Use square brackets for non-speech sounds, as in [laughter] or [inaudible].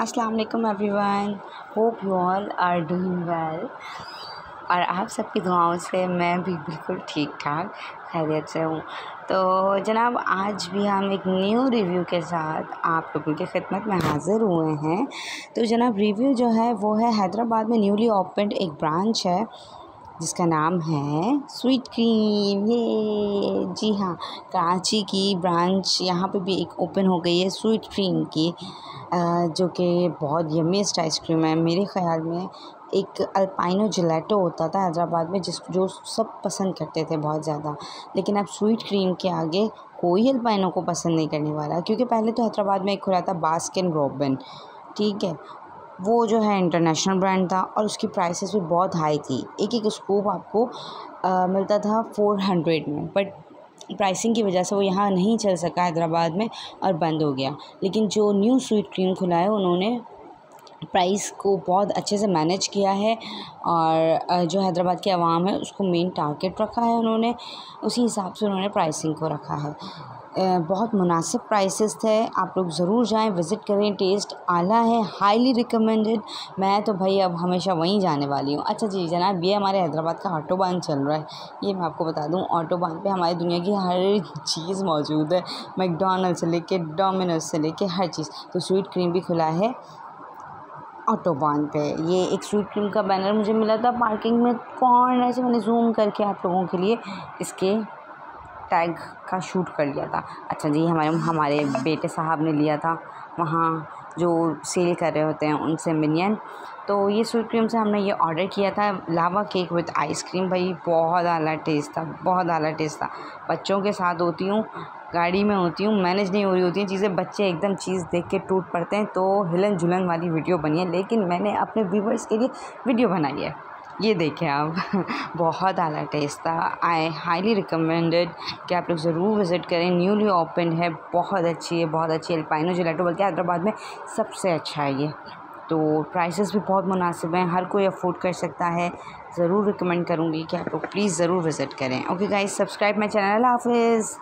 अस्सलाम वालेकुम everyone hope you all are doing well और आप सबकी दुआओं से मैं भी बिल्कुल ठीक ठाक, खैरियत से हूँ। तो जनाब, आज भी हम एक न्यू रिव्यू के साथ आप लोगों की खिदमत में हाज़िर हुए हैं। तो जनाब रिव्यू जो है, वो है हैदराबाद में न्यूली ओपनड एक ब्रांच है, जिसका नाम है स्वीट क्रीम ये, जी हाँ कराची की ब्रांच यहाँ पे भी एक ओपन हो गई है स्वीट क्रीम की। जो कि बहुत यमीस्ट आइसक्रीम है। मेरे ख़्याल में एक अल्पाइनो जलेटो होता था हैदराबाद में जिस जो सब पसंद करते थे बहुत ज़्यादा। लेकिन अब स्वीट क्रीम के आगे कोई अल्पाइनो को पसंद नहीं करने वाला क्योंकि पहले तो हैदराबाद में एक खुला था बास्किन रॉबिन ठीक है? वो जो है इंटरनेशनल ब्रांड था और उसकी प्राइसेस भी बहुत हाई थी। एक एक स्कूप आपको आ, मिलता था फोर हंड्रेड में बट प्राइसिंग की वजह से वो यहाँ नहीं चल सका हैदराबाद में और बंद हो गया। लेकिन जो न्यू स्वीट क्रीम खुला है, उन्होंने प्राइस को बहुत अच्छे से मैनेज किया है और जो हैदराबाद की आवाम है, उसको मेन टारगेट रखा है उन्होंने। उसी हिसाब से उन्होंने प्राइसिंग को रखा है। बहुत मुनासिब प्राइसेस थे। आप लोग ज़रूर जाएँ विज़िट करें। टेस्ट आला है हाईली रिकमेंडेड मैं तो भाई अब हमेशा वहीं जाने वाली हूँ। अच्छा जी, जनाब, ये हमारे हैदराबाद का ऑटोबान चल रहा है। ये मैं आपको बता दूँ, ऑटोबान पे हमारी दुनिया की हर चीज़ मौजूद है। मैकडोनल्ड से लेके डोमिनोज से लेके हर चीज़। तो स्वीट क्रीम भी खुला है ऑटोबान पे। ये एक स्वीट क्रीम का बैनर मुझे मिला था। पार्किंग में कौन से मैंने जूम करके आप लोगों के लिए इसके टैग का शूट कर लिया था। अच्छा जी, हमारे हमारे बेटे साहब ने लिया था। वहाँ जो सेल कर रहे होते हैं उनसे मिनियन तो ये स्वीट क्रीम से हमने ये ऑर्डर किया था। लावा केक विद आइसक्रीम भाई, बहुत आला टेस्ट था, बहुत आला टेस्ट था। बच्चों के साथ होती हूँ, गाड़ी में होती हूँ मैनेज नहीं हो रही होती हैं चीज़ें। बच्चे एकदम चीज़ देख के टूट पड़ते हैं। तो हिलन झुलन वाली वीडियो बनी है, लेकिन मैंने अपने व्यूवर्स के लिए वीडियो बनाई है। ये देखें आप, [laughs] बहुत आला टेस्ट था। आई हाईली रिकमेंडेड कि आप लोग ज़रूर विज़िट करें। न्यूली ओपन है, बहुत अच्छी है, बहुत अच्छी अल्पाइनो जिलेटो बल्कि हैदराबाद में सबसे अच्छा है ये। तो प्राइसेस भी बहुत मुनासिब हैं, हर कोई अफोर्ड कर सकता है। ज़रूर रिकमेंड करूँगी कि आप लोग प्लीज़ ज़रूर विज़िट करें। Okay guys subscribe my channel हाफिज़।